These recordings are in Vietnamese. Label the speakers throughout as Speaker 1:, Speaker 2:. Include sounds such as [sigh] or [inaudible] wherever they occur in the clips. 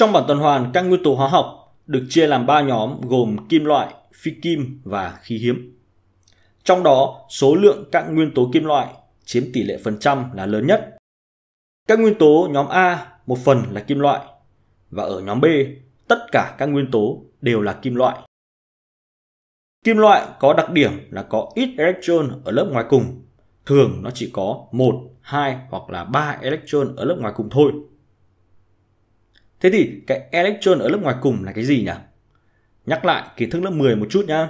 Speaker 1: Trong bảng tuần hoàn, các nguyên tố hóa học được chia làm 3 nhóm gồm kim loại, phi kim và khí hiếm. Trong đó, số lượng các nguyên tố kim loại chiếm tỷ lệ phần trăm là lớn nhất. Các nguyên tố nhóm A một phần là kim loại và ở nhóm B tất cả các nguyên tố đều là kim loại. Kim loại có đặc điểm là có ít electron ở lớp ngoài cùng. Thường nó chỉ có 1, 2 hoặc là 3 electron ở lớp ngoài cùng thôi. Thế thì cái electron ở lớp ngoài cùng là cái gì nhỉ? Nhắc lại kiến thức lớp 10 một chút nhá.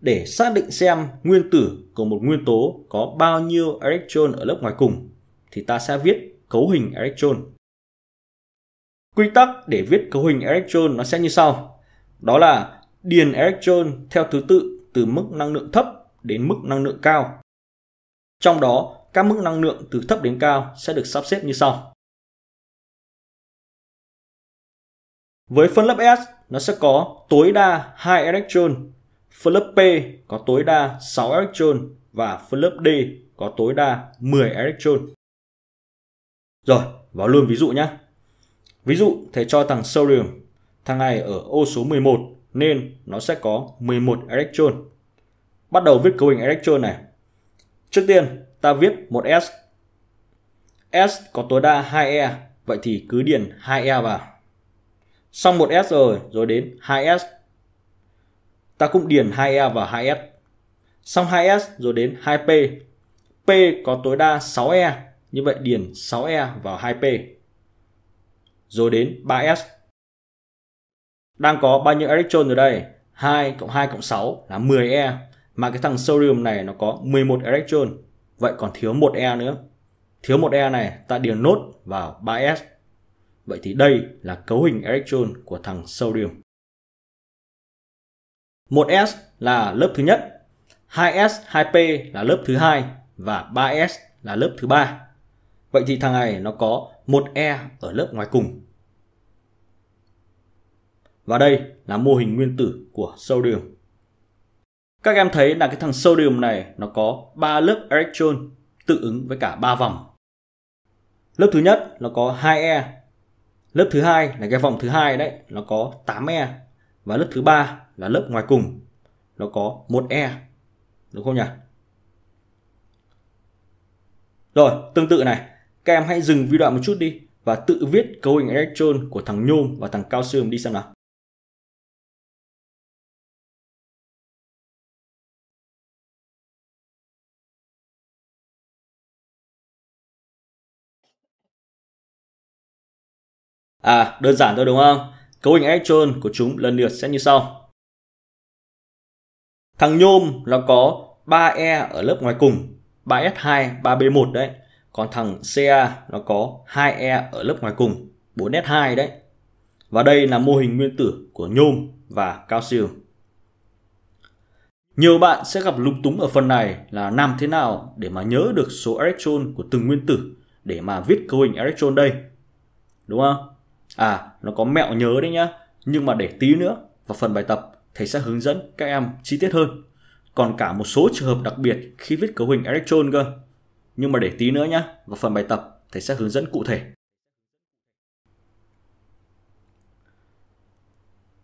Speaker 1: Để xác định xem nguyên tử của một nguyên tố có bao nhiêu electron ở lớp ngoài cùng thì ta sẽ viết cấu hình electron. Quy tắc để viết cấu hình electron nó sẽ như sau. Đó là điền electron theo thứ tự từ mức năng lượng thấp đến mức năng lượng cao. Trong đó, các mức năng lượng từ thấp đến cao sẽ được sắp xếp như sau. Với phân lớp S, nó sẽ có tối đa 2 electron, phân lớp P có tối đa 6 electron và phân lớp D có tối đa 10 electron. Rồi, vào luôn ví dụ nhé. Ví dụ, thầy cho thằng sodium, thằng này ở ô số 11 nên nó sẽ có 11 electron. Bắt đầu viết cấu hình electron này. Trước tiên, ta viết một S. S có tối đa 2E, vậy thì cứ điền 2E vào. Xong một S rồi, rồi đến 2S. Ta cũng điền 2E vào 2S. Xong 2S rồi đến 2P. P có tối đa 6E, như vậy điền 6E vào 2P. Rồi đến 3S. Đang có bao nhiêu electron ở đây? 2 cộng 2 cộng 6 là 10E. Mà cái thằng sodium này nó có 11 electron. Vậy còn thiếu 1E nữa. Thiếu 1E này ta điền nốt vào 3S. Vậy thì đây là cấu hình electron của thằng sodium. 1S là lớp thứ nhất, 2S, 2P là lớp thứ hai và 3S là lớp thứ ba. Vậy thì thằng này nó có 1e ở lớp ngoài cùng. Và đây là mô hình nguyên tử của sodium. Các em thấy là cái thằng sodium này nó có 3 lớp electron tự ứng với cả 3 vòng. Lớp thứ nhất nó có 2E. Lớp thứ hai là cái vòng thứ hai đấy, nó có 8E và lớp thứ ba là lớp ngoài cùng, nó có 1E. Đúng không nhỉ? Rồi, tương tự này, các em hãy dừng video một chút đi và tự viết cấu hình electron của thằng nhôm và thằng calcium đi xem nào. À, đơn giản thôi đúng không? Cấu hình electron của chúng lần lượt sẽ như sau. Thằng nhôm nó có 3E ở lớp ngoài cùng, 3S2, 3B1 đấy. Còn thằng Ca nó có 2E ở lớp ngoài cùng, 4S2 đấy. Và đây là mô hình nguyên tử của nhôm và calcium. Nhiều bạn sẽ gặp lúng túng ở phần này là làm thế nào để mà nhớ được số electron của từng nguyên tử để mà viết cấu hình electron đây. Đúng không? À, nó có mẹo nhớ đấy nhá. Nhưng mà để tí nữa vào phần bài tập, thầy sẽ hướng dẫn các em chi tiết hơn. Còn cả một số trường hợp đặc biệt khi viết cấu hình electron cơ. Nhưng mà để tí nữa nhá, vào phần bài tập, thầy sẽ hướng dẫn cụ thể.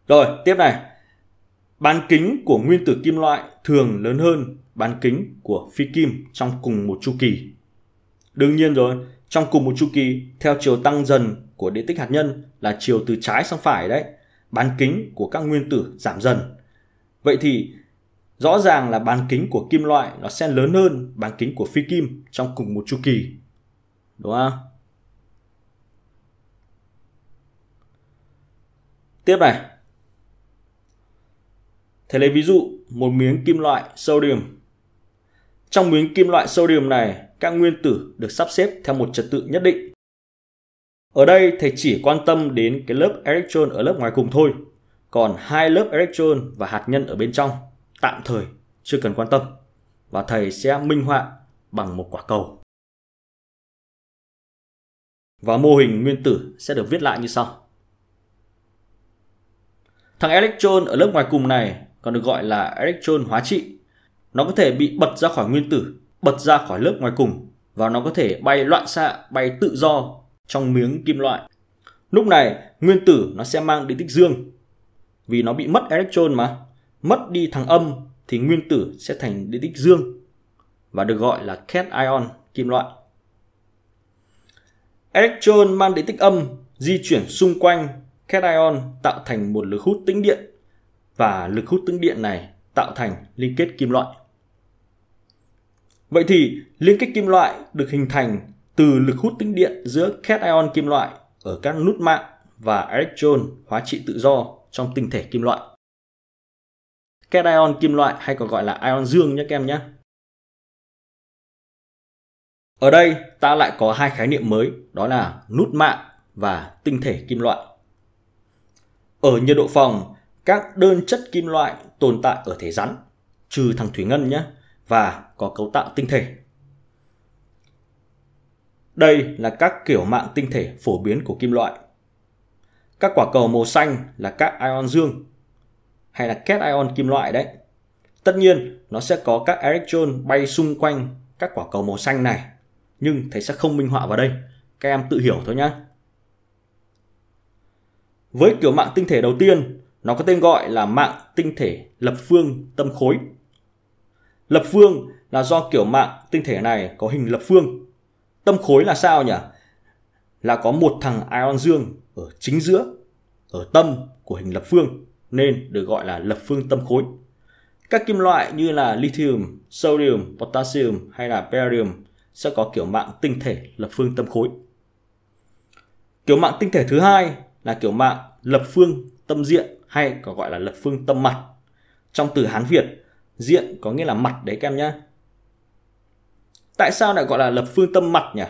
Speaker 1: Rồi, tiếp này. Bán kính của nguyên tử kim loại thường lớn hơn bán kính của phi kim trong cùng một chu kỳ. Đương nhiên rồi, trong cùng một chu kỳ theo chiều tăng dần của điện tích hạt nhân là chiều từ trái sang phải đấy. Bán kính của các nguyên tử giảm dần. Vậy thì rõ ràng là bán kính của kim loại nó sẽ lớn hơn bán kính của phi kim trong cùng một chu kỳ, đúng không? Tiếp này. Thế lấy ví dụ một miếng kim loại sodium. Trong miếng kim loại sodium này, các nguyên tử được sắp xếp theo một trật tự nhất định. Ở đây thầy chỉ quan tâm đến cái lớp electron ở lớp ngoài cùng thôi. Còn hai lớp electron và hạt nhân ở bên trong tạm thời chưa cần quan tâm. Và thầy sẽ minh họa bằng một quả cầu. Và mô hình nguyên tử sẽ được viết lại như sau. Thằng electron ở lớp ngoài cùng này còn được gọi là electron hóa trị. Nó có thể bị bật ra khỏi nguyên tử bật ra khỏi lớp ngoài cùng và nó có thể bay loạn xạ, bay tự do trong miếng kim loại. Lúc này, nguyên tử nó sẽ mang điện tích dương vì nó bị mất electron mà. Mất đi thằng âm thì nguyên tử sẽ thành điện tích dương và được gọi là cation kim loại. Electron mang điện tích âm, di chuyển xung quanh cation tạo thành một lực hút tĩnh điện và lực hút tĩnh điện này tạo thành liên kết kim loại. Vậy thì liên kết kim loại được hình thành từ lực hút tĩnh điện giữa cation kim loại ở các nút mạng và electron hóa trị tự do trong tinh thể kim loại. Cation kim loại hay còn gọi là ion dương nhé các em nhé. Ở đây ta lại có hai khái niệm mới, đó là nút mạng và tinh thể kim loại. Ở nhiệt độ phòng, các đơn chất kim loại tồn tại ở thể rắn, trừ thằng thủy ngân nhé, và có cấu tạo tinh thể. Đây là các kiểu mạng tinh thể phổ biến của kim loại. Các quả cầu màu xanh là các ion dương hay là ket ion kim loại đấy. Tất nhiên nó sẽ có các electron bay xung quanh các quả cầu màu xanh này nhưng thầy sẽ không minh họa vào đây. Các em tự hiểu thôi nhé. Với kiểu mạng tinh thể đầu tiên, nó có tên gọi là mạng tinh thể lập phương tâm khối. Lập phương là do kiểu mạng tinh thể này có hình lập phương. Tâm khối là sao nhỉ? Là có một thằng ion dương ở chính giữa, ở tâm của hình lập phương nên được gọi là lập phương tâm khối. Các kim loại như là lithium, sodium, potassium hay là barium sẽ có kiểu mạng tinh thể lập phương tâm khối. Kiểu mạng tinh thể thứ hai là kiểu mạng lập phương tâm diện hay còn gọi là lập phương tâm mặt. Trong từ Hán Việt, diện có nghĩa là mặt đấy các em nhé. Tại sao lại gọi là lập phương tâm mặt nhỉ?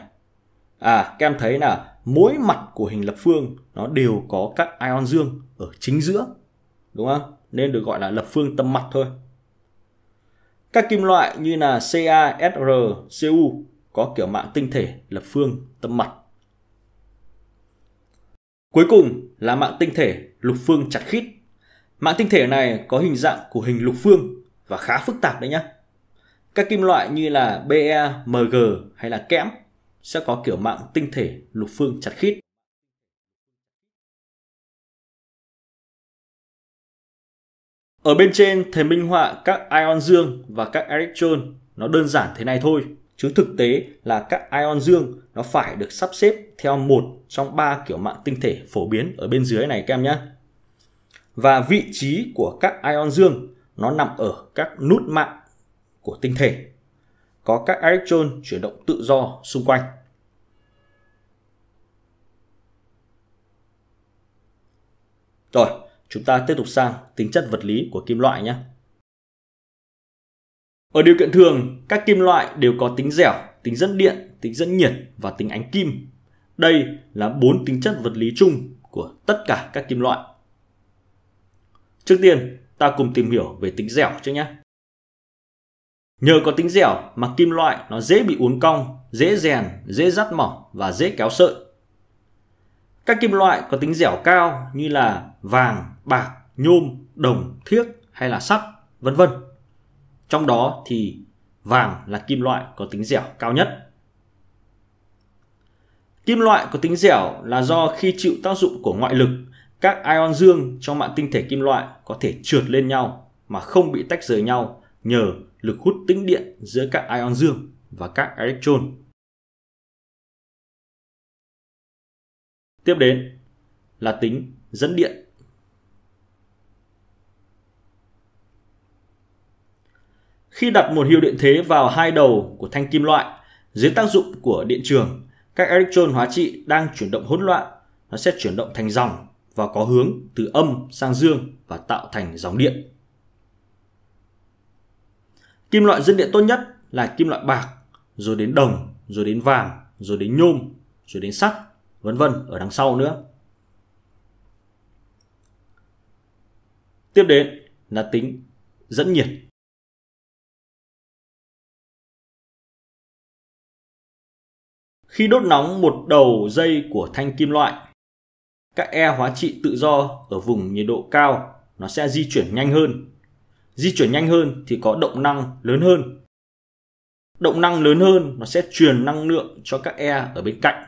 Speaker 1: À, các em thấy là mỗi mặt của hình lập phương nó đều có các ion dương ở chính giữa. Đúng không? Nên được gọi là lập phương tâm mặt thôi. Các kim loại như là Ca, Sr, Cu có kiểu mạng tinh thể lập phương tâm mặt. Cuối cùng là mạng tinh thể lục phương chặt khít. Mạng tinh thể này có hình dạng của hình lục phương và khá phức tạp đấy nhé. Các kim loại như là Be, Mg hay là kẽm sẽ có kiểu mạng tinh thể lục phương chặt khít. Ở bên trên thầy minh họa các ion dương và các electron nó đơn giản thế này thôi chứ thực tế là các ion dương nó phải được sắp xếp theo một trong ba kiểu mạng tinh thể phổ biến ở bên dưới này các em nhé. Và vị trí của các ion dương nó nằm ở các nút mạng của tinh thể. Có các electron chuyển động tự do xung quanh. Rồi, chúng ta tiếp tục sang tính chất vật lý của kim loại nhé. Ở điều kiện thường, các kim loại đều có tính dẻo, tính dẫn điện, tính dẫn nhiệt và tính ánh kim. Đây là bốn tính chất vật lý chung của tất cả các kim loại. Trước tiên, ta cùng tìm hiểu về tính dẻo trước nhé. Nhờ có tính dẻo mà kim loại nó dễ bị uốn cong, dễ rèn, dễ dắt mỏng và dễ kéo sợi. Các kim loại có tính dẻo cao như là vàng, bạc, nhôm, đồng, thiếc hay là sắt, vân vân. Trong đó thì vàng là kim loại có tính dẻo cao nhất. Kim loại có tính dẻo là do khi chịu tác dụng của ngoại lực, các ion dương trong mạng tinh thể kim loại có thể trượt lên nhau mà không bị tách rời nhau nhờ lực hút tĩnh điện giữa các ion dương và các electron. Tiếp đến là tính dẫn điện Khi đặt một hiệu điện thế vào hai đầu của thanh kim loại, dưới tác dụng của điện trường, các electron hóa trị đang chuyển động hỗn loạn, nó sẽ chuyển động thành dòng và có hướng từ âm sang dương và tạo thành dòng điện. Kim loại dẫn điện tốt nhất là kim loại bạc, rồi đến đồng, rồi đến vàng, rồi đến nhôm, rồi đến sắt, vân vân ở đằng sau nữa. Tiếp đến là tính dẫn nhiệt. Khi đốt nóng một đầu dây của thanh kim loại, các e hóa trị tự do ở vùng nhiệt độ cao nó sẽ di chuyển nhanh hơn. Di chuyển nhanh hơn thì có động năng lớn hơn. Động năng lớn hơn nó sẽ truyền năng lượng cho các e ở bên cạnh.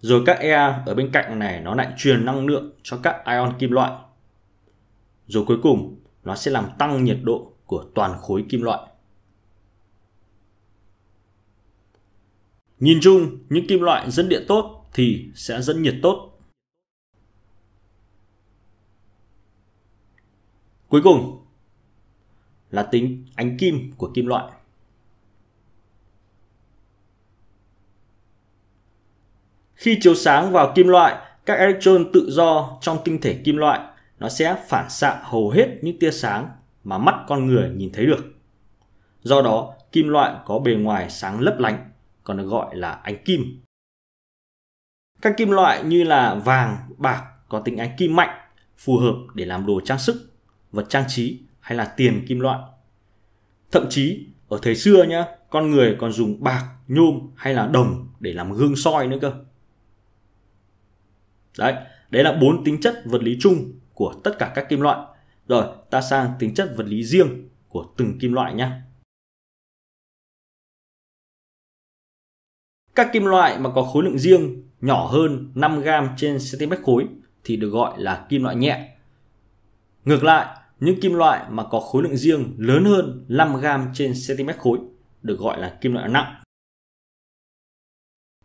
Speaker 1: Rồi các E ở bên cạnh này nó lại truyền năng lượng cho các ion kim loại. Rồi cuối cùng nó sẽ làm tăng nhiệt độ của toàn khối kim loại. Nhìn chung, những kim loại dẫn điện tốt thì sẽ dẫn nhiệt tốt. Cuối cùng là tính ánh kim của kim loại. Khi chiếu sáng vào kim loại, các electron tự do trong tinh thể kim loại nó sẽ phản xạ hầu hết những tia sáng mà mắt con người nhìn thấy được. Do đó, kim loại có bề ngoài sáng lấp lánh, còn được gọi là ánh kim. Các kim loại như là vàng, bạc có tính ánh kim mạnh, phù hợp để làm đồ trang sức, vật trang trí hay là tiền kim loại. Thậm chí ở thời xưa nhá, con người còn dùng bạc, nhôm hay là đồng để làm gương soi nữa cơ. Đấy, đấy là bốn tính chất vật lý chung của tất cả các kim loại. Rồi, ta sang tính chất vật lý riêng của từng kim loại nhé. Các kim loại mà có khối lượng riêng nhỏ hơn 5 gram trên cm khối thì được gọi là kim loại nhẹ. Ngược lại, những kim loại mà có khối lượng riêng lớn hơn 5 gram trên cm khối được gọi là kim loại nặng.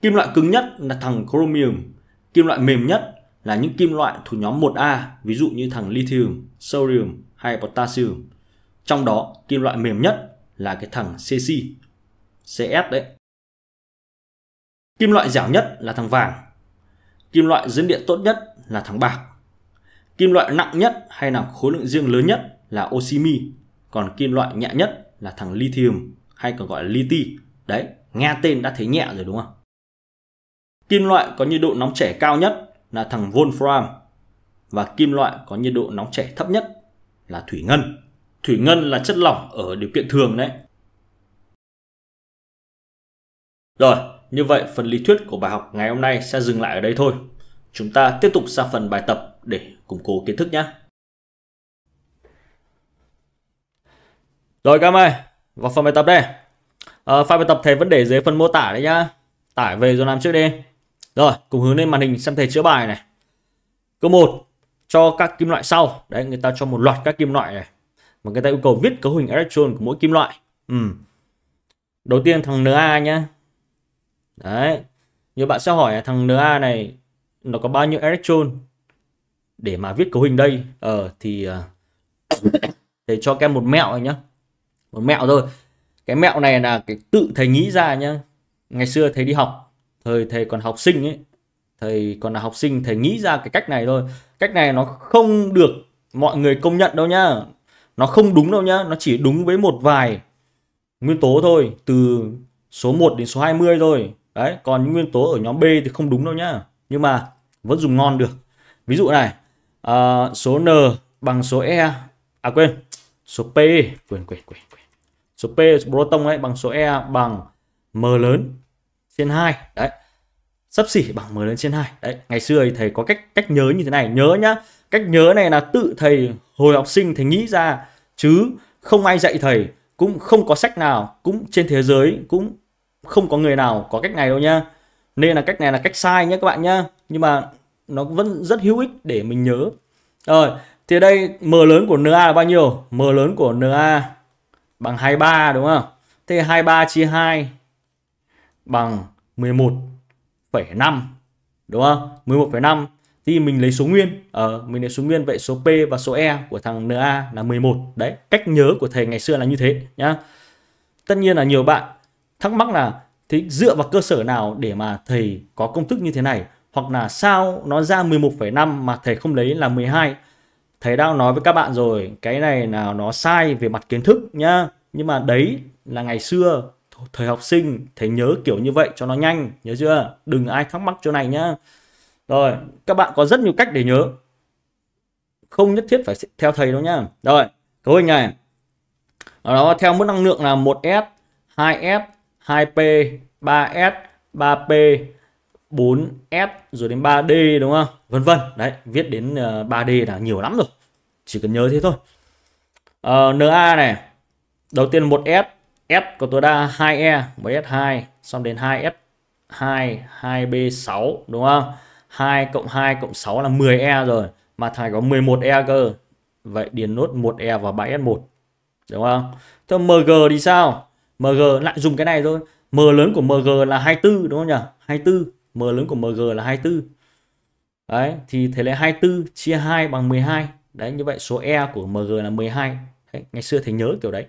Speaker 1: Kim loại cứng nhất là thằng chromium, kim loại mềm nhất là những kim loại thuộc nhóm 1A, ví dụ như thằng lithium, sodium hay potassium. Trong đó, kim loại mềm nhất là cái thằng Cc, CS đấy. Kim loại dẻo nhất là thằng vàng. Kim loại dẫn điện tốt nhất là thằng bạc. Kim loại nặng nhất hay là khối lượng riêng lớn nhất là oxymi, còn kim loại nhẹ nhất là thằng lithium hay còn gọi là liti. Đấy, nghe tên đã thấy nhẹ rồi đúng không? Kim loại có nhiệt độ nóng chảy cao nhất là thằng Wolfram và kim loại có nhiệt độ nóng chảy thấp nhất là thủy ngân. Thủy ngân là chất lỏng ở điều kiện thường đấy. Rồi, như vậy phần lý thuyết của bài học ngày hôm nay sẽ dừng lại ở đây thôi. Chúng ta tiếp tục sang phần bài tập để củng cố kiến thức nhé. Rồi các em ơi, vào phần bài tập đây. À, file bài tập thầy vẫn để dưới phần mô tả đấy nhá. Tải về rồi làm trước đi. Rồi, cùng hướng lên màn hình xem thầy chữa bài này. Câu 1 cho các kim loại sau. Đấy, người ta cho một loạt các kim loại này. Mà người ta yêu cầu viết cấu hình electron của mỗi kim loại. Ừ. Đầu tiên thằng Na nhá. Đấy. Nhiều bạn sẽ hỏi thằng Na này nó có bao nhiêu electron để mà viết cấu hình đây. Ờ thì [coughs] uh, cho các em một mẹo nhá. Một mẹo thôi. Cái mẹo này là cái tự thầy nghĩ ra nhá. Ngày xưa thầy đi học thời thầy còn học sinh ấy thầy còn là học sinh thầy nghĩ ra cái cách này thôi cách này nó không được mọi người công nhận đâu nhá nó không đúng đâu nhá nó chỉ đúng với một vài nguyên tố thôi từ số 1 đến số 20 thôi đấy còn những nguyên tố ở nhóm B thì không đúng đâu nhá nhưng mà vẫn dùng ngon được ví dụ này uh, số N bằng số E. À quên. Số P. Quên quên quên, quên. số P proton ấy bằng số E bằng M lớn trên 2 đấy. Sấp xỉ bằng m lớn trên 2 đấy ngày xưa thì thầy có cách cách nhớ như thế này. Nhớ nhá cách nhớ này là tự thầy hồi học sinh thầy nghĩ ra chứ không ai dạy thầy cũng không có sách nào cũng trên thế giới cũng không có người nào có cách này đâu nhá. Nên là cách này là cách sai nhé các bạn nhá. Nhưng mà nó vẫn rất hữu ích để mình nhớ. Rồi thì đây m lớn của na là bao nhiêu? M lớn của na bằng 23 đúng không? Thế 23 chia 2 bằng 11,5 đúng không? 11,5 thì mình lấy số nguyên. Ở uh, mình lấy số nguyên vậy số P và số E của thằng NA là 11 đấy cách nhớ của thầy ngày xưa là như thế nhá. Tất nhiên là nhiều bạn thắc mắc là thì dựa vào cơ sở nào để mà thầy có công thức như thế này? Hoặc là sao nó ra 11,5 mà thầy không lấy là 12 thầy đang nói với các bạn rồi cái này là nó sai về mặt kiến thức nhá. Nhưng mà đấy là ngày xưa thời học sinh thầy nhớ kiểu như vậy cho nó nhanh nhớ chưa? Đừng ai thắc mắc chỗ này nhá. Rồi các bạn có rất nhiều cách để nhớ. Không nhất thiết phải theo thầy đâu nhá. Rồi cấu hình này. Nó theo mức năng lượng là 1s 2s 2p 3s 3p 4s rồi đến 3d đúng không? Vân vân. Đấy viết đến ờ, 3d là nhiều lắm rồi. Chỉ cần nhớ thế thôi. Ờ, uh, na này. Đầu tiên 1s S. Có tối đa 2E 1S2, xong đến 2S 2 2B6 đúng không? 2 cộng 2 cộng 6 là 10E rồi mà thầy có 11E cơ. Vậy điền nốt 1E vào 3S1 đúng không? Thế MG thì sao? MG lại dùng cái này thôi. M lớn của MG là 24 đúng không nhỉ? 24 M lớn của MG là 24 đấy thì thế lệ 24 chia 2 bằng 12 đấy như vậy số E của MG là 12 đấy, ngày xưa thầy nhớ kiểu đấy.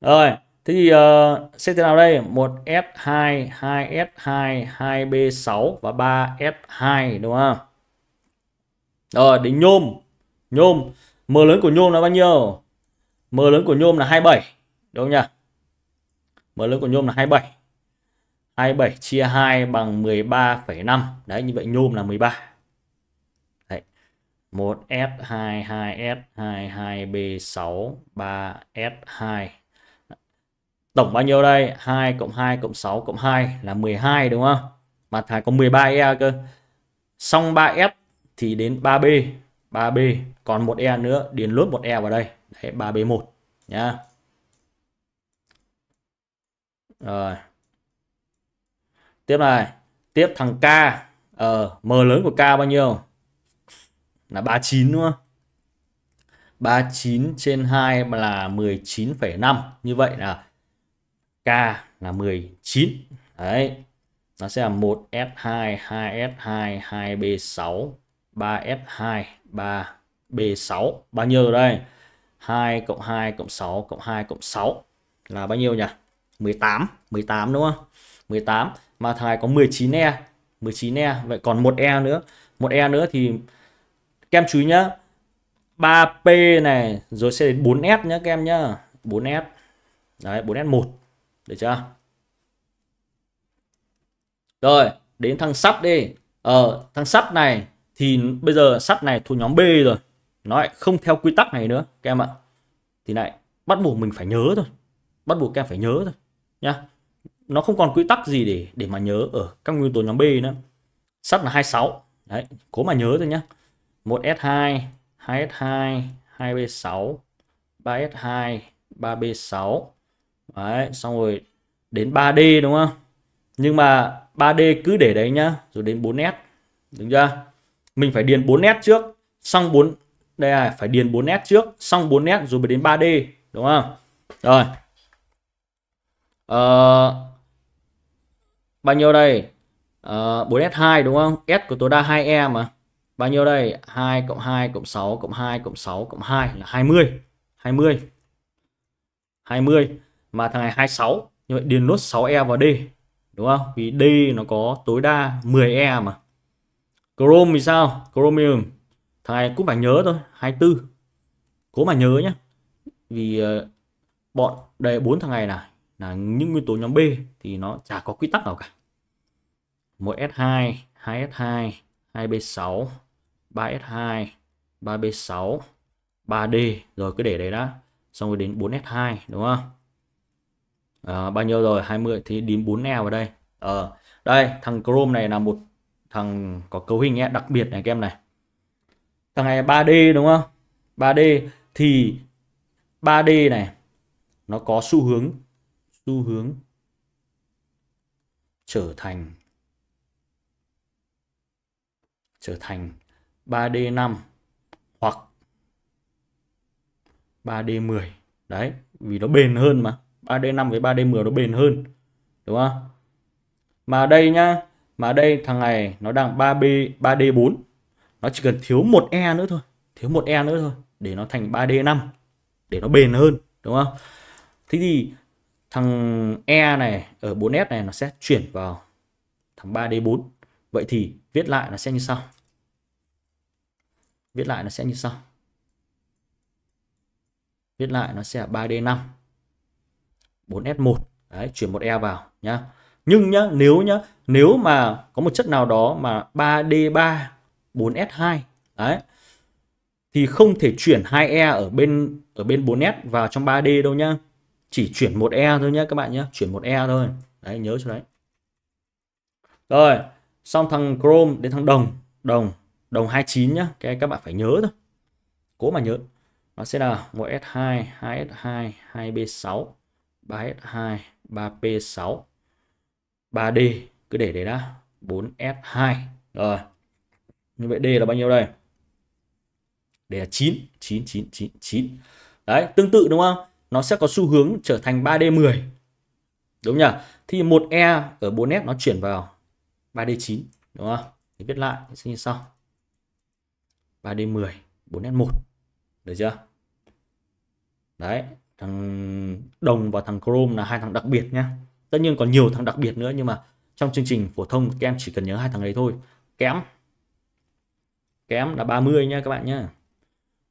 Speaker 1: Rồi thế thì ờ, uh, xem thế nào đây? 1S2 2S2 2B6 và 3S2 đúng không? Rồi đến nhôm. Nhôm. M lớn của nhôm là bao nhiêu? M lớn của nhôm là 27 đúng không nhỉ? M lớn của nhôm là 27 27 chia 2 bằng 13,5 đấy như vậy nhôm là 13 đấy. 1S2 2S2 2B6 3S2 tổng bao nhiêu đây? 2 cộng 2 cộng 6 cộng 2 là 12 đúng không? Mà thầy có 13E cơ. Xong 3S thì đến 3B 3B còn một E nữa điền lốt một E vào đây. Đấy 3B1 nhá. Rồi tiếp này. Tiếp thằng K. Ờ M lớn của K bao nhiêu? Là 39 đúng không? 39 trên 2 là 19,5 như vậy là K là 19 đấy. Nó sẽ là 1S2 2S2 2B6 3S2 3B6 bao nhiêu đây? 2 cộng 2 cộng 6 cộng 2 cộng 6 là bao nhiêu nhỉ? 18 18 đúng không? 18 mà thằng này có 19 e 19 e vậy còn một e nữa. Một e nữa thì kem chú ý nhá. 3P này, rồi sẽ đến 4S nhá các em nhá. 4S đấy 4S1 được chưa? Rồi, đến thằng sắt đi. Ờ thằng sắt này thì bây giờ sắt này thuộc nhóm B rồi. Nó lại không theo quy tắc này nữa, các em ạ. Thì lại bắt buộc mình phải nhớ thôi. Bắt buộc các em phải nhớ thôi, nhá nó không còn quy tắc gì để để mà nhớ ở các nguyên tố nhóm B nữa. Sắt là 26 đấy cố mà nhớ thôi nhá. 1S2 2S2 2B6 3S2 3B6 đấy xong rồi đến 3D đúng không? Nhưng mà 3D cứ để đấy nhá rồi đến 4S đúng chưa? Mình phải điền 4S trước xong 4 đây là phải điền 4S trước xong 4S rồi mới đến 3D đúng không? Rồi. Ờ, bao nhiêu đây? Ờ, uh, 4S2 đúng không? S của tối đa 2E mà. Bao nhiêu đây? 2 cộng 2 cộng 6 cộng 2 cộng 6 cộng 2 là 20 20 20 mà thằng này 26 như vậy điền nốt 6E vào D đúng không? Vì D nó có tối đa 10E mà. Chrome thì sao? Chromium. Thằng này cũng phải nhớ thôi 24 cố mà nhớ nhé vì uh, bọn đây bốn thằng này này là những nguyên tố nhóm B thì nó chả có quy tắc nào cả. 1S2 2S2 2B6 3S2 3B6 3D rồi cứ để đấy đã. Xong rồi đến 4S2 đúng không? À, bao nhiêu rồi? 20 thì đến 4 e vào đây. Ờ à, đây thằng Chrome này là một thằng có cấu hình ấy, đặc biệt này các em này. Thằng này 3D đúng không? 3D thì 3D này nó có xu hướng xu hướng trở thành trở thành 3D5 hoặc 3D10 đấy, vì nó bền hơn mà. 3D5 với 3D10 nó bền hơn, đúng không? Mà đây nhá, mà đây thằng này nó đang 3B 3D4 nó chỉ cần thiếu một E nữa thôi, thiếu một E nữa thôi để nó thành 3D5 để nó bền hơn, đúng không? Thế thì thằng E này, ở 4S này nó sẽ chuyển vào thằng 3D4 vậy thì viết lại nó sẽ như sau. Viết lại nó sẽ như sau. Viết lại nó sẽ là 3D5 4S1 đấy, chuyển một E vào, nhá. Nhưng nhá, nếu nhá, nếu mà có một chất nào đó mà 3D3 4S2 đấy, thì không thể chuyển 2E ở bên ở bên 4S vào trong 3D đâu nhá chỉ chuyển một E thôi nhé các bạn nhé chuyển một E thôi. Đấy, nhớ cho đấy. Rồi, xong thằng Chrome đến thằng đồng. Đồng đồng 29 nhá, cái các bạn phải nhớ thôi. Cố mà nhớ. Nó sẽ là 1S2 2S2 2B6 3S2 3P6 3D cứ để đấy đã. 4S2 rồi, như vậy D là bao nhiêu đây? Đây là 9 9 9 9 9 đấy, tương tự đúng không? Nó sẽ có xu hướng trở thành 3D10 đúng nhỉ? Thì một E ở 4S nó chuyển vào 3D9 đúng không? Thì viết lại sẽ như sau. 3D10 4S1 được chưa? Đấy, thằng đồng và thằng chrome là hai thằng đặc biệt nhá. tất nhiên còn nhiều thằng đặc biệt nữa, nhưng mà trong chương trình phổ thông các em chỉ cần nhớ hai thằng đấy thôi. Kém. Kém là 30 nha các bạn nhá.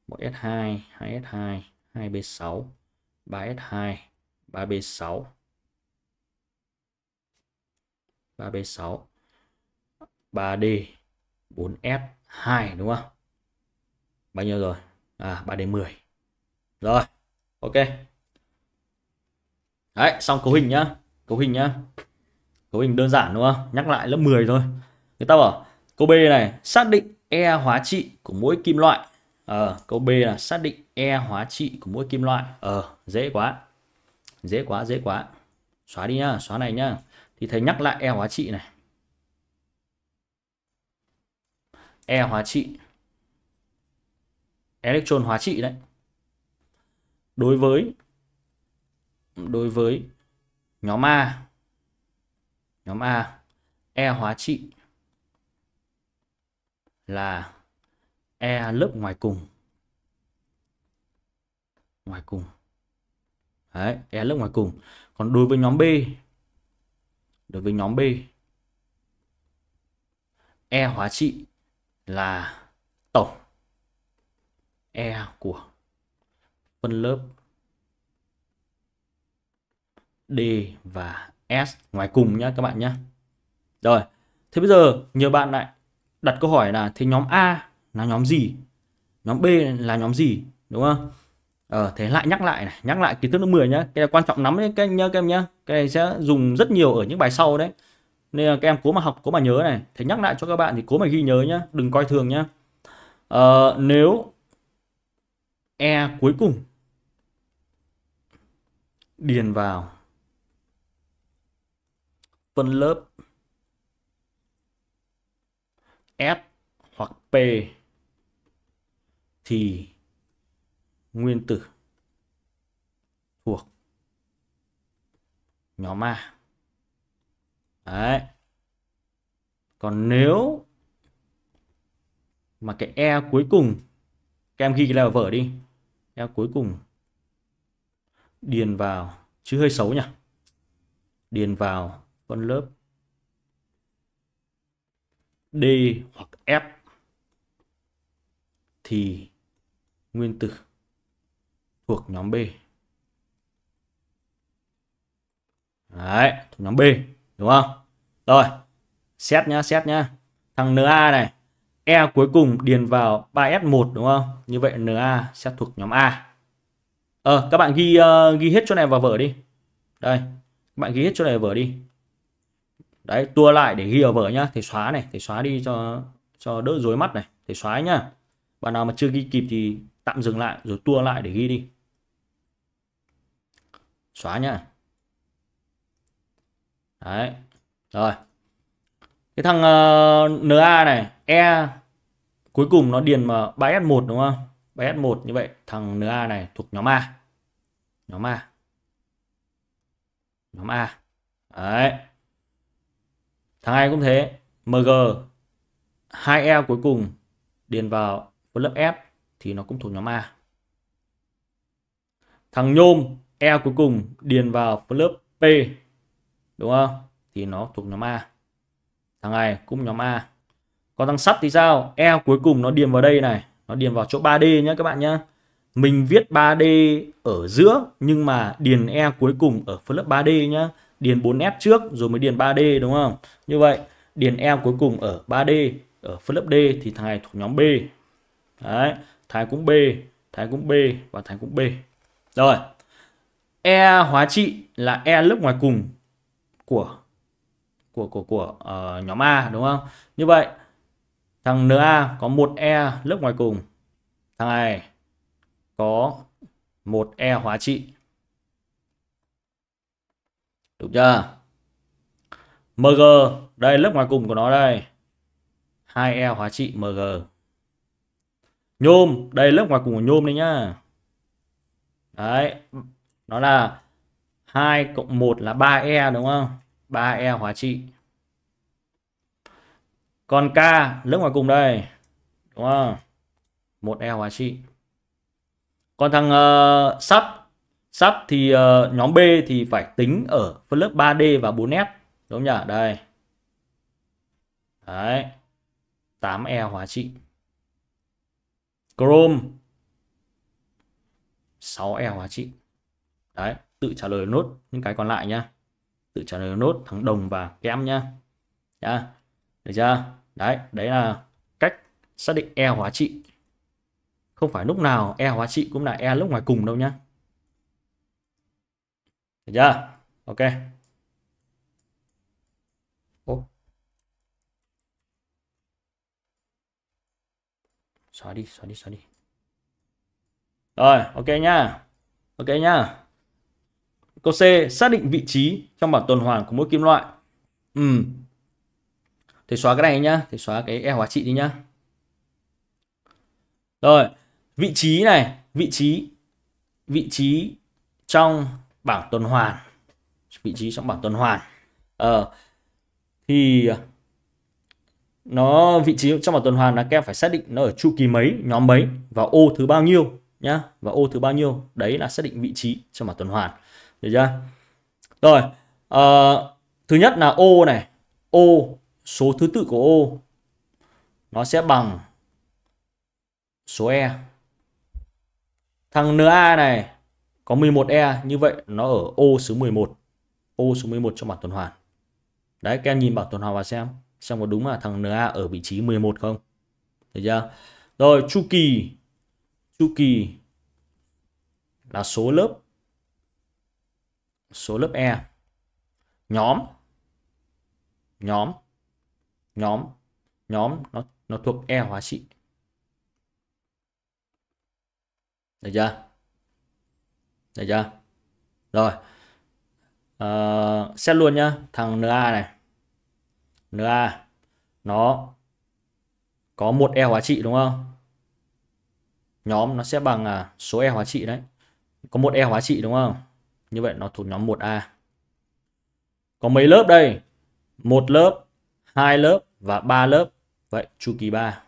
Speaker 1: 1S2 2S2 2B6 3S2 3B6 3B6 3D 4S2 đúng không? Bao nhiêu rồi? À 3D10 rồi, ok. Đấy, xong cấu hình nhá. Cấu hình nhá. Cấu hình đơn giản, đúng không? Nhắc lại lớp 10 thôi. Người ta bảo, câu B này, xác định E hóa trị của mỗi kim loại ờ, câu B là xác định E hóa trị của mỗi kim loại. Ờ dễ quá. Dễ quá dễ quá. Xóa đi nhá xóa này nhá. Thì thầy nhắc lại E hóa trị này. E hóa trị. Electron hóa trị đấy. Đối với đối với nhóm A. Nhóm A E hóa trị là E lớp ngoài cùng. Ngoài cùng. Đấy E lớp ngoài cùng. Còn đối với nhóm B đối với nhóm B E hóa trị là tổng E của phân lớp D và S ngoài cùng nhé các bạn nhé. Rồi, thế bây giờ nhiều bạn lại đặt câu hỏi là thì nhóm A là nhóm gì? Nhóm B là nhóm gì? Đúng không? Ờ, thế lại nhắc lại này, nhắc lại kiến thức lớp 10 nhá. Cái này quan trọng lắm đấy các em nhá các em nhá. Cái này sẽ dùng rất nhiều ở những bài sau đấy. Nên là các em cố mà học, cố mà nhớ này. Thế nhắc lại cho các bạn thì cố mà ghi nhớ nhá, đừng coi thường nhá. Ờ, nếu E cuối cùng điền vào phân lớp S hoặc P thì nguyên tử thuộc nhóm A. Đấy. Còn nếu mà cái E cuối cùng, các em ghi cái này vở đi. E cuối cùng điền vào chứ hơi xấu nhỉ điền vào con lớp D hoặc F thì nguyên tử thuộc nhóm B đấy thuộc nhóm B đúng không rồi xét nhá xét nhá thằng NA này E cuối cùng điền vào 3S1 đúng không như vậy NA sẽ thuộc nhóm A Ờ, các bạn ghi uh, ghi hết chỗ này vào vở đi. Đây, các bạn ghi hết chỗ này vào vở đi. Đấy, tua lại để ghi vào vở nhá. Thầy xóa này, thầy xóa đi cho cho đỡ rối mắt này. Thầy xóa nhá. Bạn nào mà chưa ghi kịp thì tạm dừng lại rồi tua lại để ghi đi. Xóa nhá. Đấy. Rồi. Cái thằng ờ, uh, NA này, E cuối cùng nó điền mà 3S1 đúng không? 3S1 như vậy thằng NA này thuộc nhóm A. Nhóm A. Nhóm A. Đấy. Thằng này cũng thế. MG 2E cuối cùng điền vào lớp F thì nó cũng thuộc nhóm A. Thằng nhôm E cuối cùng, điền vào phân lớp P, đúng không? Thì nó thuộc nhóm A. Thằng này cũng nhóm A. Còn thằng sắt thì sao? E cuối cùng nó điền vào đây này nó điền vào chỗ 3D nhé các bạn nhé mình viết 3D ở giữa, nhưng mà điền E cuối cùng ở phân lớp 3D nhé điền 4S trước, rồi mới điền 3D đúng không như vậy, điền E cuối cùng ở 3D ở phân lớp D thì thằng này thuộc nhóm B đấy thái cũng B thái cũng B và thái cũng B rồi E hóa trị là E lớp ngoài cùng của của của của uh, nhóm A đúng không như vậy Thằng NA có một E lớp ngoài cùng. Thằng này có một E hóa trị. Đúng chưa? MG, đây lớp ngoài cùng của nó đây. 2E hóa trị MG. Nhôm, đây lớp ngoài cùng của nhôm đây nhá. Đấy, nó là 2 cộng 1 là 3E đúng không? 3E hóa trị. Còn K lớp ngoài cùng đây. Đúng không? 1E hóa trị. Còn thằng ờ, uh, sắt sắt thì uh, nhóm B thì phải tính ở phân lớp 3D và 4F đúng không nhỉ? Đây. Đấy. 8E hóa trị. Chrome 6E hóa trị. Đấy, tự trả lời nốt những cái còn lại nhá. Tự trả lời nốt thằng đồng và kẽm nhá. Nhá. Được chưa? Đấy, đấy là cách xác định E hóa trị. Không phải lúc nào E hóa trị cũng là E lúc ngoài cùng đâu nhá. Được chưa? Ok. Xóa đi, xóa đi, xóa đi. Rồi, ok nhá. Ok nhá. Câu C, xác định vị trí trong bảng tuần hoàn của mỗi kim loại. Ừ. thì xóa cái này nhá, thì xóa cái E hóa trị đi nhá. Rồi, vị trí này, vị trí vị trí trong bảng tuần hoàn. Vị trí trong bảng tuần hoàn. Ờ thì nó vị trí trong một tuần hoàn là các em phải xác định nó ở chu kỳ mấy, nhóm mấy và ô thứ bao nhiêu nhá, và ô thứ bao nhiêu. Đấy là xác định vị trí trong một tuần hoàn. Được chưa? Rồi, uh, thứ nhất là ô này, ô số thứ tự của ô nó sẽ bằng số e. Thằng NA này có 11E như vậy nó ở ô số 11. Ô số 11 trong bảng tuần hoàn. Đấy các em nhìn bảng tuần hoàn và xem xem có đúng là thằng NA ở vị trí 11 không. Được chưa? Rồi chu kỳ chu kỳ là số lớp số lớp E. Nhóm nhóm nhóm nhóm nó nó thuộc E hóa trị. Được chưa? Được chưa? Rồi. à, xét luôn nhá, thằng NA này. NA à? nó có một E hóa trị đúng không? Nhóm nó sẽ bằng à, số E hóa trị đấy. Có một E hóa trị đúng không? Như vậy nó thuộc nhóm 1A. Có mấy lớp đây? Một lớp, hai lớp và ba lớp. Vậy chu kỳ 3.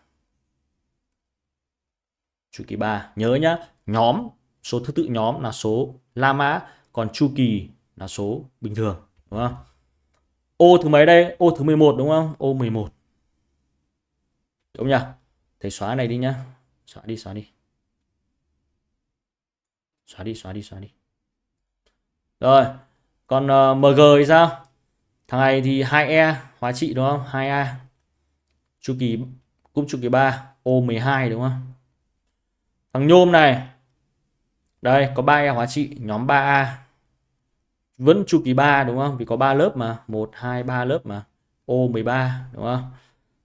Speaker 1: Chu kỳ 3. Nhớ nhá, nhóm số thứ tự nhóm là số La Mã, còn chu kỳ là số bình thường, đúng không? Ô thứ mấy đây? Ô thứ 11 đúng không? Ô 11. Đúng nhỉ? Thầy xóa này đi nhá. Xóa đi, xóa đi. Xóa đi, xóa đi, xóa đi. Rồi, còn ờ, uh, MG thì sao? Thằng này thì 2E hóa trị đúng không? 2A. Chu kỳ cũng chu kỳ 3, ô 12 đúng không? Thằng nhôm này. Đây, có 3E hóa trị, nhóm 3A. Vẫn chu kỳ 3 đúng không? Vì có 3 lớp mà, 1 2 3 lớp mà. O13 đúng không?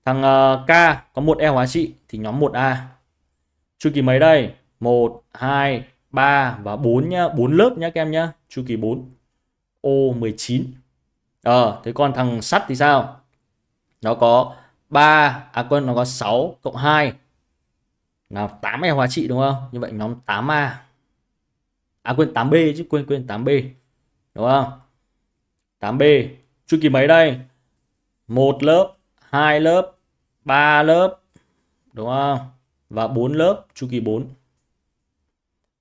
Speaker 1: Thằng uh, K có một E hóa trị thì nhóm 1A. Chu kỳ mấy đây? 1 2 3 và 4 nhá, 4 lớp nhá các em nhá. Chu kỳ 4. O19. Ờ, à, thế còn thằng sắt thì sao? Nó có 3, à quên nó có 6 cộng 2 là 8 E hóa trị đúng không? Như vậy nhóm 8A. À quên 8B chứ quên quên 8B. Đúng không? 8B. Chu kỳ mấy đây? Một lớp, hai lớp, ba lớp. Đúng không? Và 4 lớp, chu kỳ 4.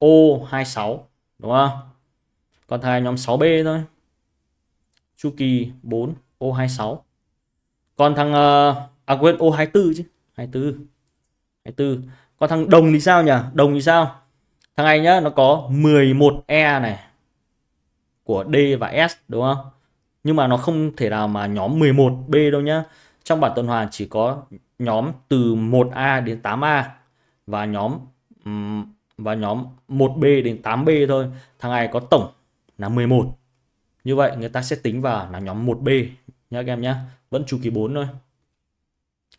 Speaker 1: O26, đúng không? Còn thằng nhóm 6B thôi. Chu kỳ 4, O26. Còn thằng ờ, à quên O24 chứ, 24. 24. Còn thằng đồng thì sao nhỉ? Đồng thì sao? Thằng này nhá, nó có 11E này của D và S đúng không? Nhưng mà nó không thể nào mà nhóm 11B đâu nhá. Trong bản tuần hoàn chỉ có nhóm từ 1A đến 8A và nhóm và nhóm 1B đến 8B thôi. Thằng này có tổng là 11. Như vậy người ta sẽ tính vào là nhóm 1B nhá các em nhá. Vẫn chu kỳ 4 thôi.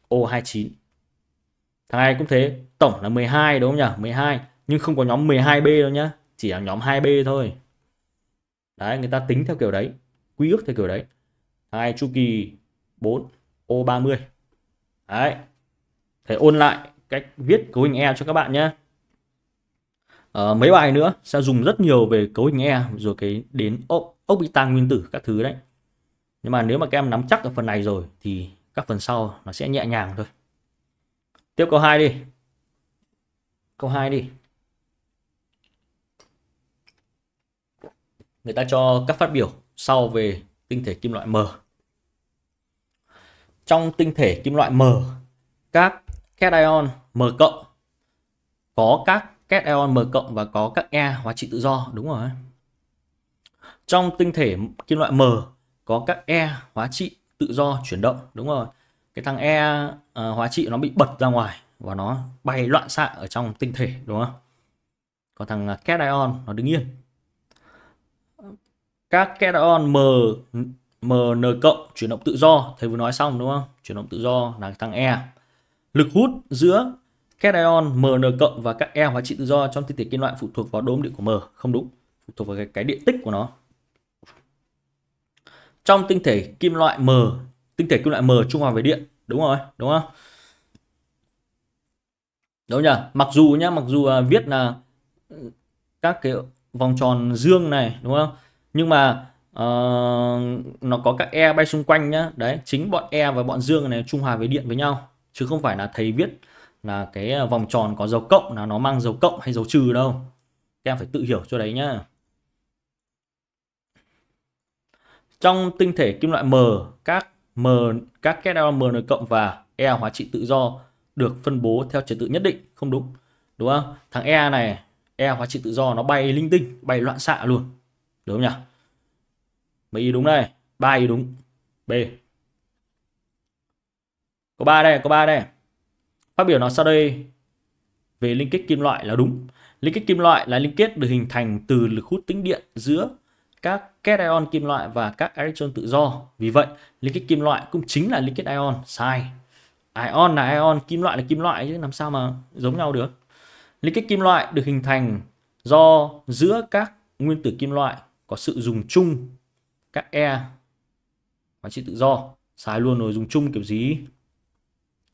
Speaker 1: O29. Thằng này cũng thế, tổng là 12 đúng không nhỉ? 12 nhưng không có nhóm 12B đâu nhá, chỉ là nhóm 2B thôi. Đấy, người ta tính theo kiểu đấy, quy ước theo kiểu đấy. hai chu kỳ 4 O30 đấy. Thầy ôn lại cách viết cấu hình E cho các bạn nhé. À, mấy bài nữa sẽ dùng rất nhiều về cấu hình E rồi cái đến ốc, ốc bị tăng nguyên tử các thứ đấy. Nhưng mà nếu mà các em nắm chắc ở phần này rồi thì các phần sau nó sẽ nhẹ nhàng thôi. Tiếp câu 2 đi. Câu 2 đi. Người ta cho các phát biểu sau về tinh thể kim loại M. Trong tinh thể kim loại M các cation M cộng có các cation M cộng và có các E hóa trị tự do đúng rồi. Trong tinh thể kim loại M có các E hóa trị tự do chuyển động đúng rồi. Cái thằng E uh, hóa trị nó bị bật ra ngoài và nó bay loạn xạ ở trong tinh thể đúng không? Còn thằng à, cation nó đứng yên các cation M MN cộng chuyển động tự do. Thầy vừa nói xong đúng không? Chuyển động tự do là tăng E. Lực hút giữa cation MN cộng và các E hóa trị tự do trong tinh thể kim loại phụ thuộc vào đốm điện của M. Không đúng. Phụ thuộc vào cái, cái điện tích của nó. Trong tinh thể kim loại M tinh thể kim loại M trung hòa với điện. Đúng rồi đúng không? Đúng nhỉ? Mặc dù nhá mặc dù à, viết là các cái vòng tròn dương này đúng không? Nhưng mà uh, nó có các e bay xung quanh nhá. Đấy chính bọn e và bọn dương này trung hòa với điện với nhau. Chứ không phải là thầy viết là cái ờ, vòng tròn có dấu cộng là nó mang dấu cộng hay dấu trừ đâu. Các em phải tự hiểu cho đấy nhá. Trong tinh thể kim loại M các M các kết MN cộng và E hóa trị tự do được phân bố theo trật tự nhất định không đúng đúng không? Thằng E này E hóa trị tự do nó bay linh tinh bay loạn xạ luôn đúng không nhỉ? Mấy ý đúng đây? Ba ý đúng. B. Có ba đây, có ba đây. Phát biểu nó sau đây về liên kết kim loại là đúng. Liên kết kim loại là liên kết được hình thành từ lực hút tĩnh điện giữa các cation kim loại và các electron tự do. Vì vậy, liên kết kim loại cũng chính là liên kết ion. Sai. Ion là ion, kim loại là kim loại chứ làm sao mà giống nhau được? Liên kết kim loại được hình thành do giữa các nguyên tử kim loại có sự dùng chung các e hóa trị tự do. Sai luôn rồi dùng chung kiểu gì?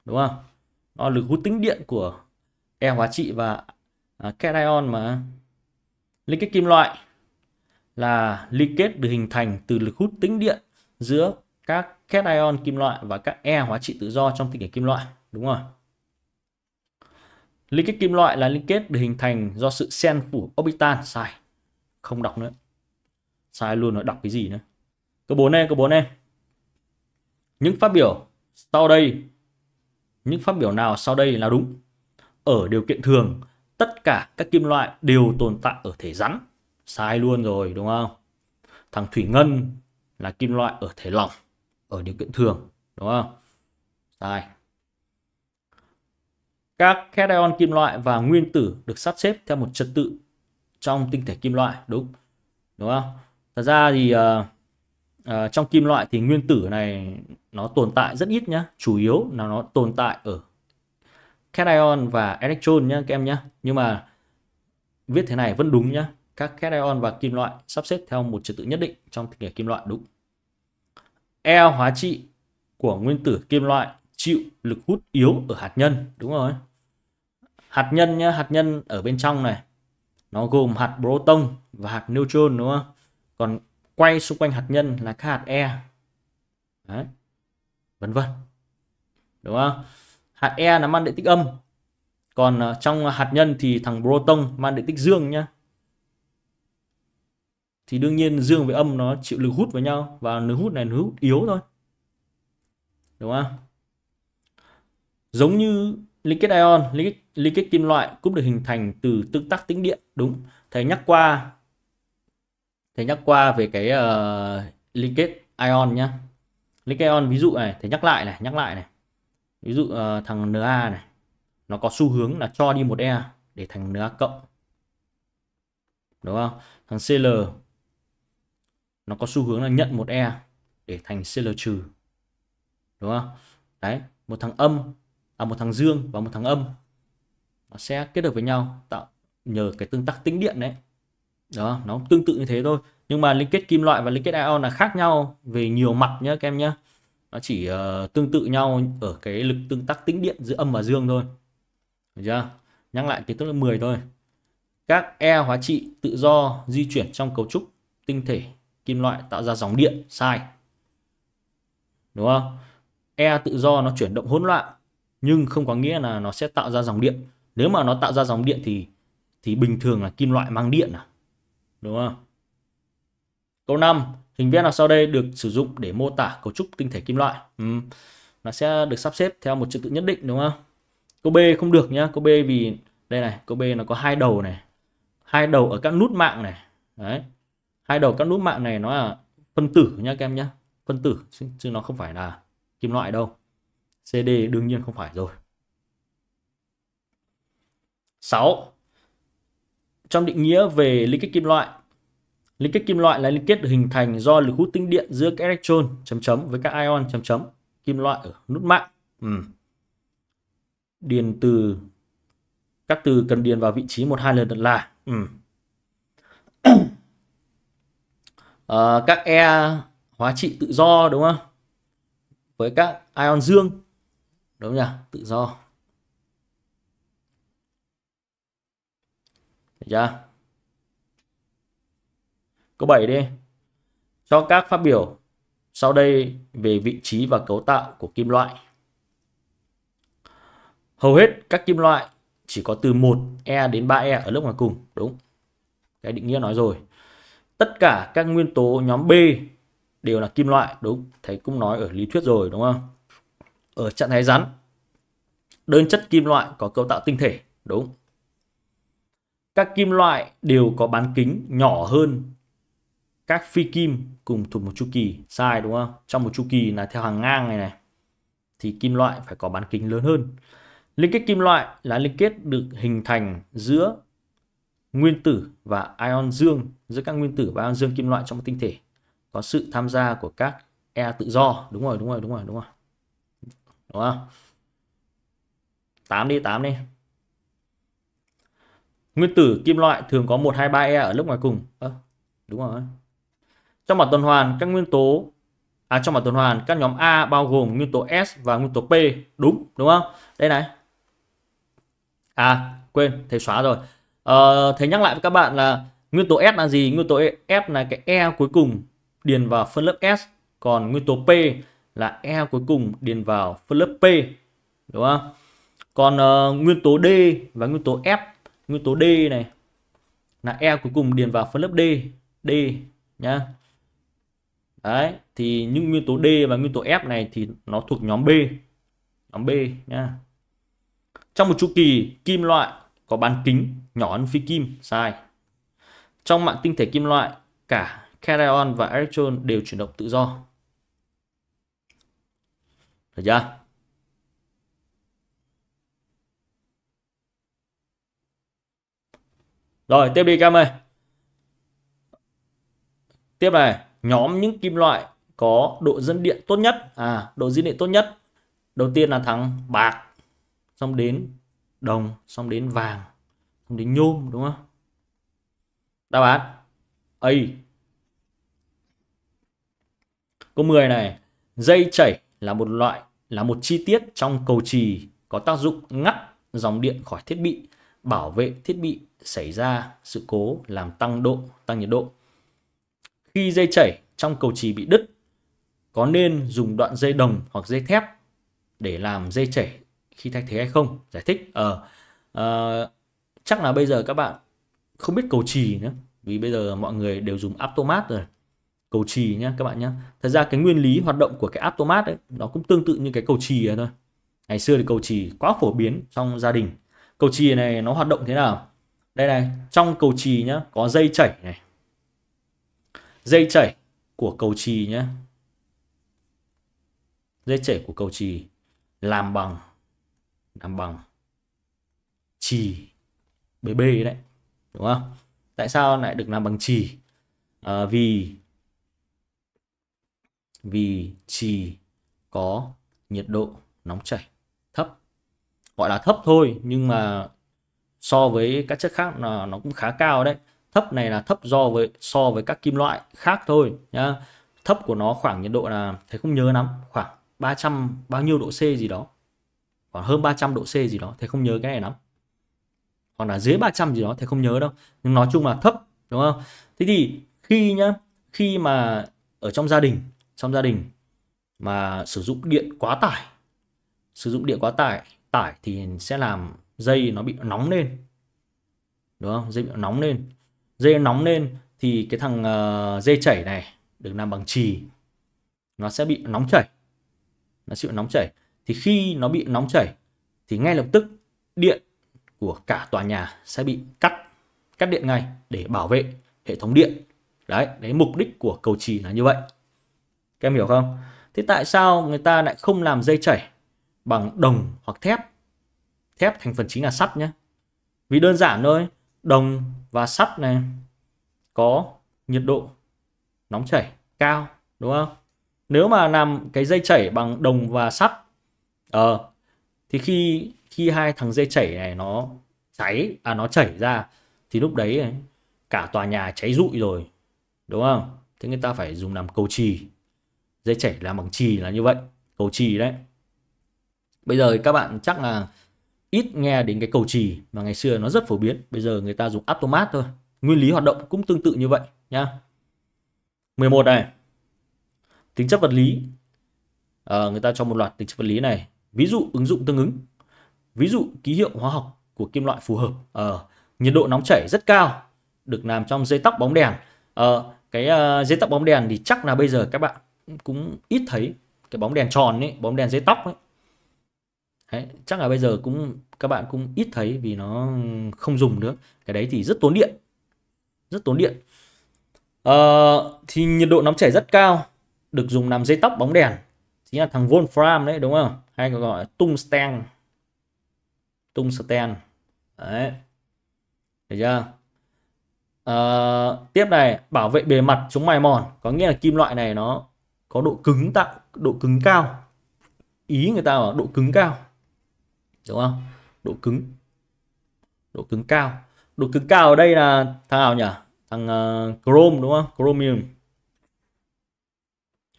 Speaker 1: Đúng không? Nó lực hút tính điện của e hóa trị và à, cation mà. Liên kết kim loại là liên kết được hình thành từ lực hút tính điện giữa các cation kim loại và các e hóa trị tự do trong tinh thể kim loại đúng rồi liên kết kim loại là liên kết được hình thành do sự xen phủ orbital. Sai không đọc nữa sai luôn nó đọc cái gì nữa? Câu 4 này câu 4 này những phát biểu sau đây, những phát biểu nào sau đây là đúng? Ở điều kiện thường, tất cả các kim loại đều tồn tại ở thể rắn. Sai luôn rồi, đúng không? Thằng thủy ngân là kim loại ở thể lỏng, ở điều kiện thường, đúng không? Sai. Các cation kim loại và nguyên tử được sắp xếp theo một trật tự trong tinh thể kim loại, đúng. Đúng không? Thật ra thì uh, uh, trong kim loại thì nguyên tử này nó tồn tại rất ít nhá. Chủ yếu là nó tồn tại ở cation và electron nhá các em nhá. Nhưng mà viết thế này vẫn đúng nhá. Các cation và kim loại sắp xếp theo một trật tự nhất định trong thể kim loại đúng. E hóa trị của nguyên tử kim loại chịu lực hút yếu ở hạt nhân đúng rồi. Hạt nhân nhá hạt nhân ở bên trong này nó gồm hạt proton và hạt neutron đúng không? Còn quay xung quanh hạt nhân là các hạt e. Đấy. vân vân. Đúng không? Hạt e là mang điện tích âm. Còn ờ, trong hạt nhân thì thằng proton mang điện tích dương nhá. Thì đương nhiên dương với âm nó chịu lực hút với nhau và lực hút này lực hút yếu thôi. Đúng không? Giống như liên kết ion liên kết, liên kết kim loại cũng được hình thành từ tương tác tĩnh điện. Đúng. Thầy nhắc qua thầy nhắc qua về cái uh, liên kết ion nhá. Liên kết ion ví dụ này thầy nhắc lại này nhắc lại này. Ví dụ uh, thằng Na này nó có xu hướng là cho đi một e để thành Na cộng. Đúng không? Thằng Cl nó có xu hướng là nhận một e để thành Cl trừ. Đúng không? Đấy một thằng âm à một thằng dương và một thằng âm nó sẽ kết hợp với nhau tạo nhờ cái tương tác tĩnh điện đấy đó nó tương tự như thế thôi. Nhưng mà liên kết kim loại và liên kết ion là khác nhau về nhiều mặt nhé các em nhé nó chỉ uh, tương tự nhau ở cái lực tương tác tĩnh điện giữa âm và dương thôi. Được chưa? Nhắc lại kiến thức lớp 10 thôi. Các e hóa trị tự do di chuyển trong cấu trúc tinh thể kim loại tạo ra dòng điện sai. Đúng không? E tự do nó chuyển động hỗn loạn nhưng không có nghĩa là nó sẽ tạo ra dòng điện. Nếu mà nó tạo ra dòng điện thì thì bình thường là kim loại mang điện à? Đúng không? Câu 5 hình vẽ nào sau đây được sử dụng để mô tả cấu trúc tinh thể kim loại? Ừ. nó sẽ được sắp xếp theo một trật tự nhất định đúng không? Câu B không được nhá. Câu B vì đây này câu B nó có hai đầu này hai đầu ở các nút mạng này. Đấy hai đầu các nút mạng này nó là phân tử nhá, các em nhá. phân tử chứ nó không phải là kim loại đâu. CD đương nhiên không phải rồi. 6 trong định nghĩa về liên kết kim loại. Liên kết kim loại là liên kết được hình thành do lực hút tinh điện giữa các electron chấm chấm với các ion chấm chấm kim loại ở nút mạng. Ừ. điền từ các từ cần điền vào vị trí một hai lần là ừ. à, [clears throat] các e hóa trị tự do đúng không? Với các ion dương. Đúng không nhỉ? Tự do. Chưa? Câu 7 đi. Cho các phát biểu sau đây về vị trí và cấu tạo của kim loại. Hầu hết các kim loại chỉ có từ 1E đến 3E ở lớp ngoài cùng. Đúng. Cái định nghĩa nói rồi. Tất cả các nguyên tố nhóm B đều là kim loại. Đúng. Thầy cũng nói ở lý thuyết rồi, đúng không? Ở trạng thái rắn. Đơn chất kim loại có cấu tạo tinh thể. Đúng. Các kim loại đều có bán kính nhỏ hơn các phi kim cùng thuộc một chu kỳ. Sai đúng không? Trong một chu kỳ là theo hàng ngang này này. Thì kim loại phải có bán kính lớn hơn. Liên kết kim loại là liên kết được hình thành giữa nguyên tử và ion dương, giữa các nguyên tử và ion dương kim loại trong một tinh thể. Có sự tham gia của các E tự do. Đúng rồi, đúng rồi, đúng rồi, đúng rồi. Đúng không? 8 đi, 8 đi. Nguyên tử kim loại thường có 1, 2, 3 E ở lớp ngoài cùng. À, đúng rồi. Trong mặt tuần hoàn, các nguyên tố à trong mặt tuần hoàn các nhóm A bao gồm nguyên tố S và nguyên tố P. Đúng, đúng không? Đây này. À, quên, thầy xóa rồi. À, thầy nhắc lại với các bạn là nguyên tố S là gì? Nguyên tố s là cái E cuối cùng điền vào phân lớp S, còn nguyên tố P là E cuối cùng điền vào phân lớp P. Đúng không? Còn uh, nguyên tố D và nguyên tố F nguyên tố D này là E cuối cùng điền vào phân lớp D D nhá. Đấy, thì những nguyên tố D và nguyên tố F này thì nó thuộc nhóm B nhóm B nhá. Trong một chu kỳ, kim loại có bán kính, nhỏ hơn phi kim, sai. Trong mạng tinh thể kim loại, cả cation và electron đều chuyển động tự do. Được chưa? Rồi tiếp đi các em ơi. Tiếp này, nhóm những kim loại có độ dẫn điện tốt nhất. À, độ dẫn điện tốt nhất. Đầu tiên là thằng bạc, xong đến đồng, xong đến vàng, xong đến nhôm đúng không? Đáp án A. Câu 10 này, dây chảy là một loại là một chi tiết trong cầu trì có tác dụng ngắt dòng điện khỏi thiết bị, bảo vệ thiết bị xảy ra sự cố làm tăng độ, tăng nhiệt độ. Khi dây chảy trong cầu trì bị đứt, có nên dùng đoạn dây đồng hoặc dây thép để làm dây chảy khi thay thế hay không? Giải thích. Ờ, uh, chắc là bây giờ các bạn không biết cầu trì nữa, vì bây giờ mọi người đều dùng automat rồi. Cầu trì nhá các bạn nhé. Thật ra cái nguyên lý hoạt động của cái automat ấy, nó cũng tương tự như cái cầu trì thôi. Ngày xưa thì cầu trì quá phổ biến trong gia đình. Cầu trì này nó hoạt động thế nào? đây này trong cầu trì nhá có dây chảy này. Dây chảy của cầu trì nhá. Dây chảy của cầu trì làm bằng làm bằng trì bb đấy đúng không? Tại sao lại được làm bằng trì à, vì vì trì có nhiệt độ nóng chảy gọi là thấp thôi nhưng mà so với các chất khác là nó cũng khá cao đấy. Thấp này là thấp do với so với các kim loại khác thôi nhá. Thấp của nó khoảng nhiệt độ là thầy không nhớ lắm khoảng 300 bao nhiêu độ C gì đó. Khoảng hơn 300 độ C gì đó thầy không nhớ cái này lắm. Hoặc là dưới 300 gì đó thầy không nhớ đâu. Nhưng nói chung là thấp đúng không? Thế thì khi nhá khi mà ở trong gia đình trong gia đình mà sử dụng điện quá tải sử dụng điện quá tải tải thì sẽ làm dây nó bị nóng lên. Đúng không? Dây bị nóng lên. Dây nóng lên thì cái thằng ờ, uh, dây chảy này được làm bằng trì nó sẽ bị nóng chảy. Nó sẽ bị nóng chảy. Thì khi nó bị nóng chảy thì ngay lập tức điện của cả tòa nhà sẽ bị cắt cắt điện ngay để bảo vệ hệ thống điện. Đấy đấy mục đích của cầu trì là như vậy. Các em hiểu không? Thế tại sao người ta lại không làm dây chảy? Bằng đồng hoặc thép. Thép thành phần chính là sắt nhé. Vì đơn giản thôi, đồng và sắt này có nhiệt độ nóng chảy cao, đúng không? Nếu mà làm cái dây chảy bằng đồng và sắt ờ thì khi khi hai thằng dây chảy này nó cháy à nó chảy ra, thì lúc đấy cả tòa nhà cháy rụi rồi, đúng không? Thế người ta phải dùng làm cầu trì. Dây chảy làm bằng trì là như vậy, cầu trì đấy bây giờ các bạn chắc là ít nghe đến cái cầu trì mà ngày xưa nó rất phổ biến. Bây giờ người ta dùng automat thôi. Nguyên lý hoạt động cũng tương tự như vậy nhá. 11 này. Tính chất vật lý. À, người ta cho một loạt tính chất vật lý này. Ví dụ ứng dụng tương ứng. Ví dụ ký hiệu hóa học của kim loại phù hợp. À, nhiệt độ nóng chảy rất cao được làm trong dây tóc bóng đèn. À, cái uh, dây tóc bóng đèn thì chắc là bây giờ các bạn cũng ít thấy. Cái bóng đèn tròn ấy bóng đèn dây tóc ấy Đấy, chắc là bây giờ cũng các bạn cũng ít thấy vì nó không dùng nữa. Cái đấy thì rất tốn điện. Rất tốn điện. À, thì nhiệt độ nóng chảy rất cao được dùng làm dây tóc bóng đèn. Chính là thằng Wolfram đấy đúng không? Hay còn gọi là tungsten tungsten đấy. Được chưa? À, tiếp này bảo vệ bề mặt chống mài mòn. Có nghĩa là kim loại này nó có độ cứng tạo độ cứng cao. Ý người ta bảo độ cứng cao đúng không? Độ cứng. Độ cứng cao. Độ cứng cao ở đây là thằng nào nhỉ? Thằng uh, chrome đúng không? Chromium.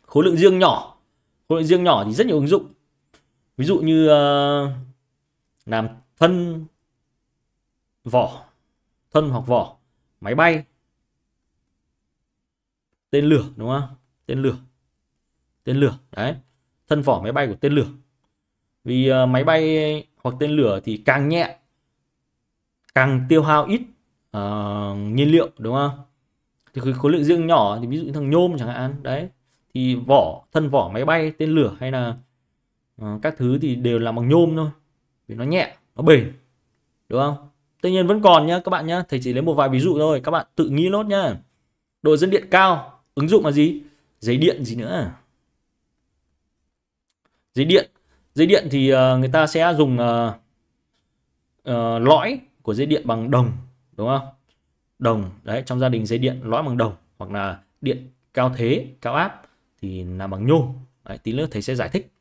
Speaker 1: Khối lượng riêng nhỏ. Khối lượng riêng nhỏ thì rất nhiều ứng dụng. Ví dụ như uh, làm thân vỏ. Thân hoặc vỏ. Máy bay. Tên lửa đúng không? Tên lửa. Tên lửa. Đấy. Thân vỏ máy bay của tên lửa. Vì uh, máy bay hoặc tên lửa thì càng nhẹ càng tiêu hao ít uh, nhiên liệu đúng không? Thì khối lượng riêng nhỏ thì ví dụ như thằng nhôm chẳng hạn đấy. Thì vỏ thân vỏ máy bay tên lửa hay là uh, các thứ thì đều làm bằng nhôm thôi vì nó nhẹ nó bền đúng không? Tất nhiên vẫn còn nhá các bạn nhá thầy chỉ lấy một vài ví dụ thôi các bạn tự nghĩ nốt nhá. Độ dẫn điện cao ứng dụng là gì? Giấy điện gì nữa? Giấy điện dây điện thì ờ, người ta sẽ dùng uh, uh, lõi của dây điện bằng đồng đúng không? Đồng đấy trong gia đình dây điện lõi bằng đồng hoặc là điện cao thế cao áp thì là bằng nhôm. Đấy, tí nữa thầy sẽ giải thích.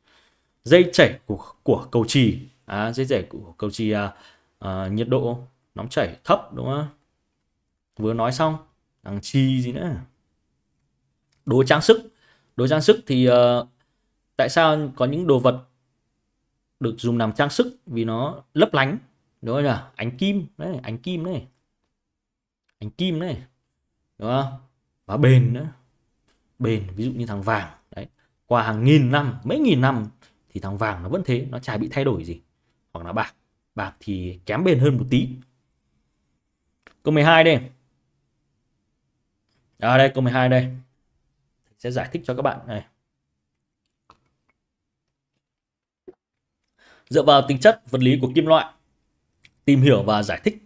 Speaker 1: Dây chảy của của cầu trì à, dây chảy của cầu trì à, à, nhiệt độ nóng chảy thấp đúng không? Vừa nói xong thằng chi gì nữa? Đồ trang sức. Đồ trang sức thì uh, tại sao có những đồ vật được dùng làm trang sức vì nó lấp lánh. Đúng không nhỉ? Ánh kim đấy, ánh kim đấy. Ánh kim đấy. Đúng không? Và bền nữa. Bền, ví dụ như thằng vàng. Đấy. Qua hàng nghìn năm, mấy nghìn năm thì thằng vàng nó vẫn thế, nó chả bị thay đổi gì. Hoặc là bạc. Bạc thì kém bền hơn một tí. Câu 12 đây. À đây, câu 12 đây. Sẽ giải thích cho các bạn này. Dựa vào tính chất vật lý của kim loại, tìm hiểu và giải thích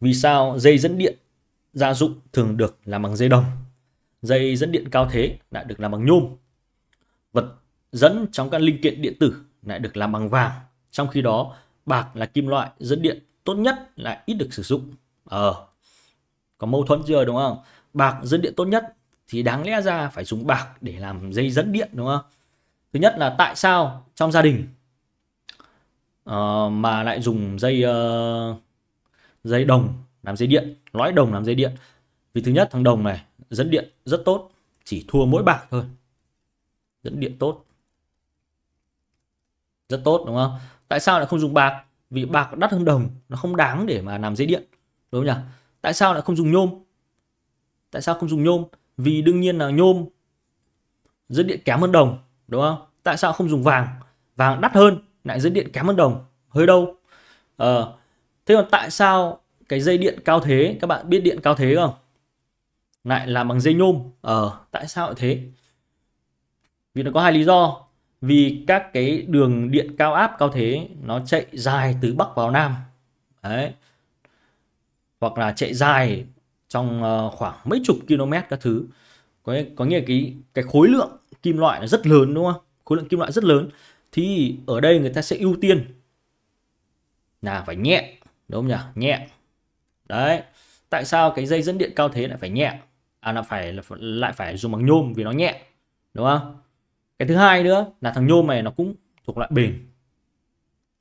Speaker 1: vì sao dây dẫn điện gia dụng thường được làm bằng dây đồng. Dây dẫn điện cao thế lại được làm bằng nhôm. Vật dẫn trong các linh kiện điện tử lại được làm bằng vàng. Trong khi đó, bạc là kim loại dẫn điện tốt nhất lại ít được sử dụng. Ờ có mâu thuẫn chưa, đúng không? Bạc dẫn điện tốt nhất thì đáng lẽ ra phải dùng bạc để làm dây dẫn điện, đúng không? Thứ nhất là tại sao trong gia đình uh, mà lại dùng dây uh, dây đồng làm dây điện lõi đồng làm dây điện Vì thứ nhất thằng đồng này dẫn điện rất tốt, chỉ thua mỗi bạc thôi. Dẫn điện tốt. Rất tốt đúng không? Tại sao lại không dùng bạc? Vì bạc đắt hơn đồng, nó không đáng để mà làm dây điện. Đúng không nhỉ? Tại sao lại không dùng nhôm? Tại sao không dùng nhôm? Vì đương nhiên là nhôm dẫn điện kém hơn đồng, đúng không? Tại sao không dùng vàng? Vàng đắt hơn, lại dẫn điện kém hơn đồng, hơi đâu? à, thế còn tại sao cái dây điện cao thế, các bạn biết điện cao thế không? Lại làm bằng dây nhôm. Ờ, tại sao lại thế? Vì nó có hai lý do. Vì các cái đường điện cao áp cao thế nó chạy dài từ Bắc vào Nam. Đấy. Hoặc là chạy dài trong ờ, khoảng mấy chục km các thứ có có nghĩa là cái cái khối lượng kim loại nó rất lớn đúng không khối lượng kim loại rất lớn thì ở đây người ta sẽ ưu tiên. Là phải nhẹ, đúng không nhỉ? Nhẹ. Đấy. Tại sao cái dây dẫn điện cao thế lại phải nhẹ? À là phải, là lại phải dùng bằng nhôm vì nó nhẹ, đúng không? Cái thứ hai nữa là thằng nhôm này nó cũng thuộc loại bền.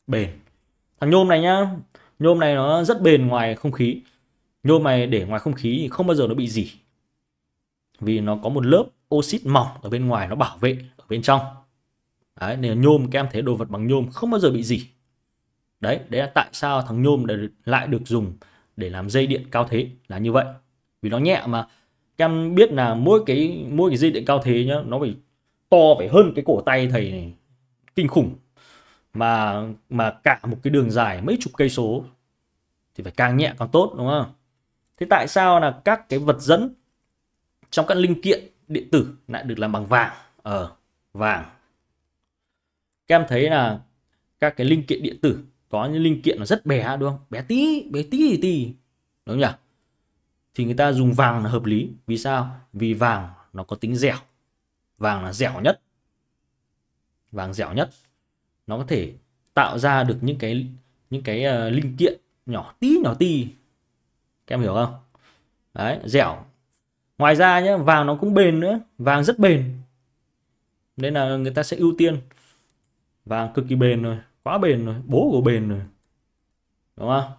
Speaker 1: Bền. Thằng nhôm này nhá, nhôm này nó rất bền ngoài không khí. Nhôm này để ngoài không khí thì không bao giờ nó bị gì vì nó có một lớp oxit mỏng ở bên ngoài, nó bảo vệ ở bên trong đấy nên nhôm các em thấy đồ vật bằng nhôm không bao giờ bị gì đấy đấy là tại sao thằng nhôm lại được dùng để làm dây điện cao thế là như vậy. Vì nó nhẹ mà. Các em biết là mỗi cái mỗi cái dây điện cao thế nhá nó phải to phải hơn cái cổ tay thầy này. Kinh khủng. Mà mà cả một cái đường dài mấy chục cây số thì phải càng nhẹ càng tốt đúng không? Thế tại sao là các cái vật dẫn trong các linh kiện điện tử lại được làm bằng vàng? Ở ờ, vàng các em thấy là các cái linh kiện điện tử có những linh kiện nó rất bé đúng không? Bé tí bé tí thì tí. đúng nhỉ? Thì người ta dùng vàng là hợp lý. Vì sao? Vì vàng nó có tính dẻo. Vàng là dẻo nhất. Vàng dẻo nhất. Nó có thể tạo ra được những cái những cái uh, linh kiện nhỏ tí nhỏ tí. Các em hiểu không? Đấy dẻo. Ngoài ra nhé vàng nó cũng bền nữa. Vàng rất bền. Nên là người ta sẽ ưu tiên vàng cực kỳ bền rồi quá bền rồi bố của bền rồi. Đúng không?